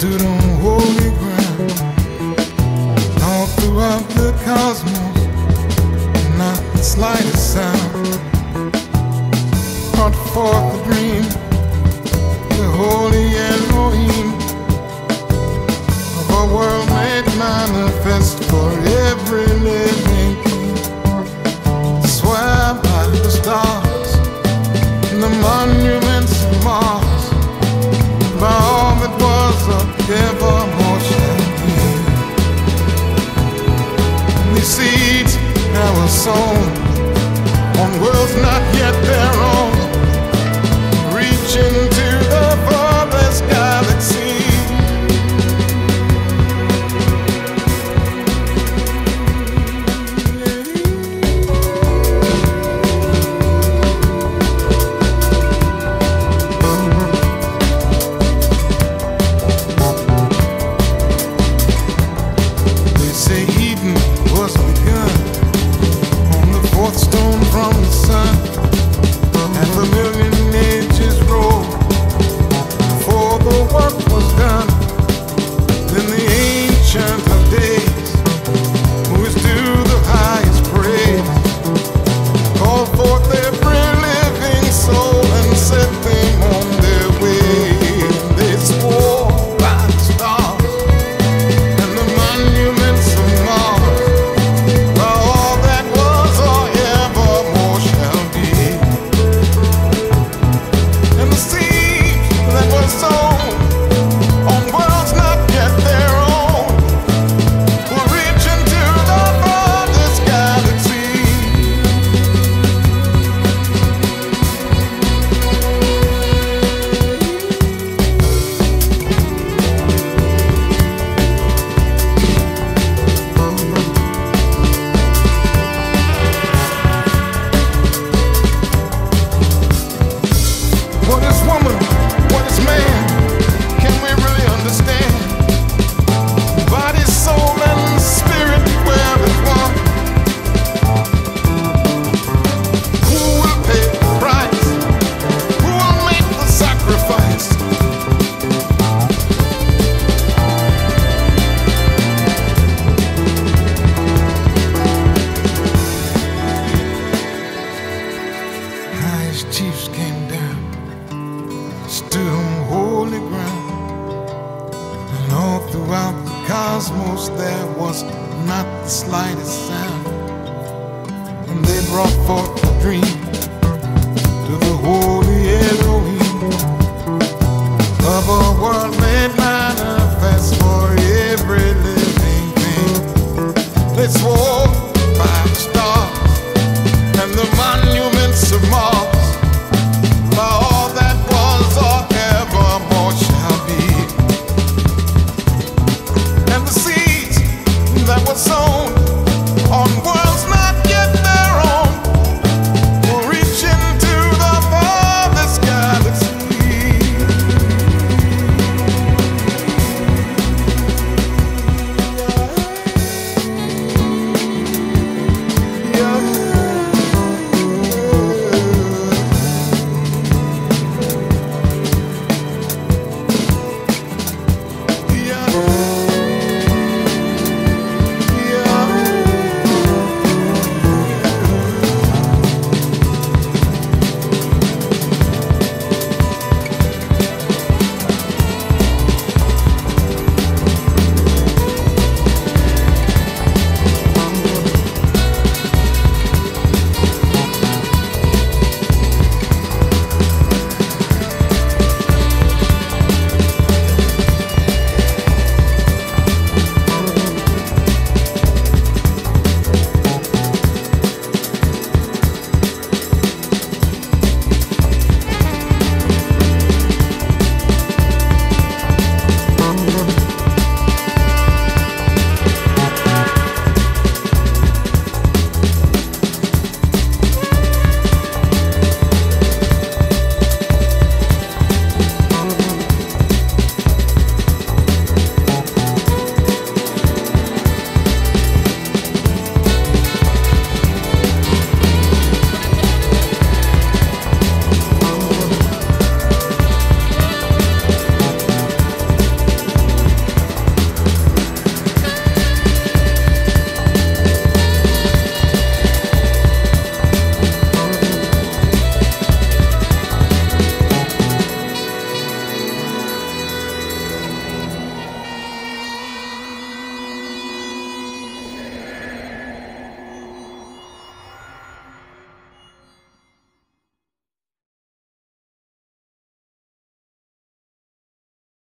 stood on holy ground. All throughout the cosmos not the slightest sound. Brought forth the dream evermore shall be. These seeds that were sown on worlds not yet their own, Spanish chiefs came down, stood on holy ground, and all throughout the cosmos there was not the slightest sound. And they brought forth the dream to the holy Elohim of a world made manifest for every living thing. They swore